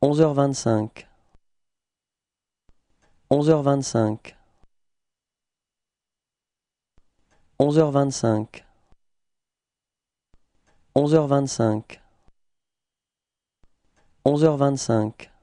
Onze heures vingt-cinq. Onze heures vingt-cinq. Onze heures vingt-cinq. Onze heures vingt-cinq. Onze heures vingt-cinq.